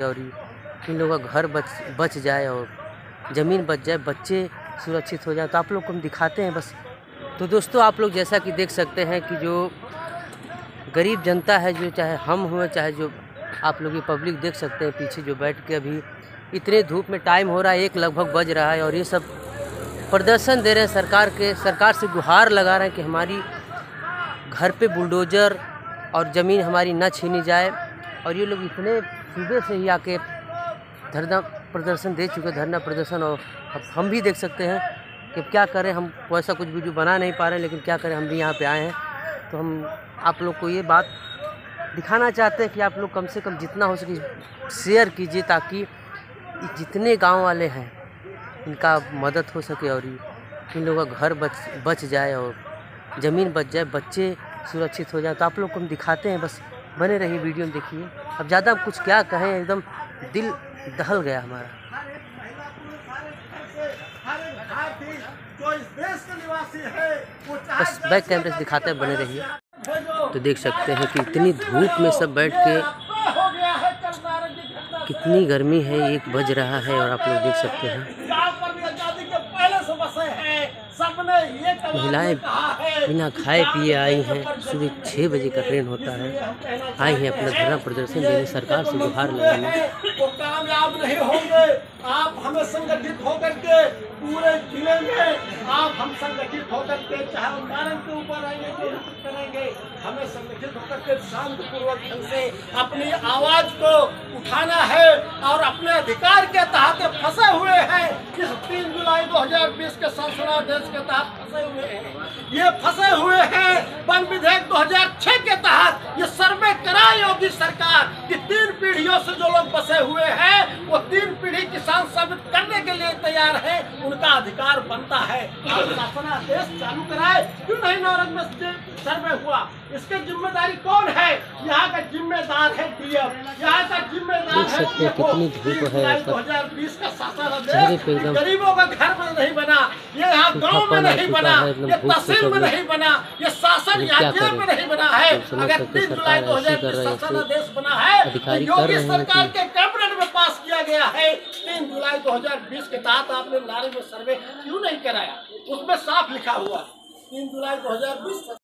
और इन लोगों का घर बच बच जाए और ज़मीन बच जाए, बच्चे सुरक्षित हो जाए। तो आप लोग को हम दिखाते हैं बस। तो दोस्तों, आप लोग जैसा कि देख सकते हैं कि जो गरीब जनता है, जो चाहे हम हुए चाहे जो आप लोग ये पब्लिक देख सकते हैं, पीछे जो बैठ के अभी इतने धूप में टाइम हो रहा है, एक लगभग बज रहा है और ये सब प्रदर्शन दे रहे हैं सरकार के, सरकार से गुहार लगा रहे हैं कि हमारी घर पे बुलडोज़र और ज़मीन हमारी न छीनी जाए। और ये लोग इतने सुबह से ही आके धरना प्रदर्शन दे चुके धरना प्रदर्शन और हम भी देख सकते हैं कि क्या करें, हम वैसा कुछ वीडियो बना नहीं पा रहे हैं लेकिन क्या करें, हम भी यहाँ पे आए हैं। तो हम, आप लोग को ये बात दिखाना चाहते हैं कि आप लोग कम से कम जितना हो सके शेयर कीजिए ताकि जितने गाँव वाले हैं, इनका मदद हो सके और इन लोगों का घर बच बच जाए और ज़मीन बच जाए, बच्चे सुरक्षित हो जाए। तो आप लोग को हम दिखाते हैं, बस बने रहिए, वीडियो में देखिए। अब ज़्यादा कुछ क्या कहें, एकदम दिल दहल गया हमारा। बस बैक कैमरे से दिखाते बने रहिए। तो देख सकते हैं कि इतनी धूप में सब बैठ के कितनी गर्मी है, एक बज रहा है और आप लोग देख सकते हैं। महिलाएँ बिना खाए पिए आई हैं सुबह छः बजे का ट्रेन होता है। आई हैं अपना धरना प्रदर्शन देने सरकार से गुहार लगाने वो कामयाब नहीं होंगे। आप हमें संगठित होकर के पूरे ज़िले में आप हम संगठित होकर के चाहे उदाहरण के ऊपर आएँगे करेंगे हमें संगठित होकर के शांत पूर्वक ढंग से अपनी आवाज़ को उठाना है और अपने अधिकार के तहत फंसे हुए हैं। इस तीन जुलाई 2020 के संशोधनादेश के तहत फंसे हुए हैं। ये फंसे हुए हैं वन विधेयक 2006 के तहत। ये सर्वे करा योगी सरकार कि पीढ़ियों से जो लोग बसे हुए हैं वो तीन पीढ़ी किसान साबित करने के लिए तैयार है। उनका अधिकार बनता है। शासनादेश चालू कराए। क्यों नहीं नौरंग में सर्वे हुआ? इसके ज़िम्मेदारी कौन है? यहाँ का जिम्मेदार है डीएम। यहाँ का जिम्मेदार है हैं है जुलाई पर 2020 का शासनादेश गरीबों का घर में नहीं यहाँ गाँव में नहीं बना है, ये तहसील में नहीं बना ये शासन यहाँ जिला में नहीं बना है। अगर तीन जुलाई ऐसे कर 2020 रही है, बना है तो योगी सरकार के कैबिनेट में पास किया गया है। तीन जुलाई 2020 के तहत आपने नारे में सर्वे क्यों नहीं कराया? उसमें साफ़ लिखा हुआ तीन जुलाई 2020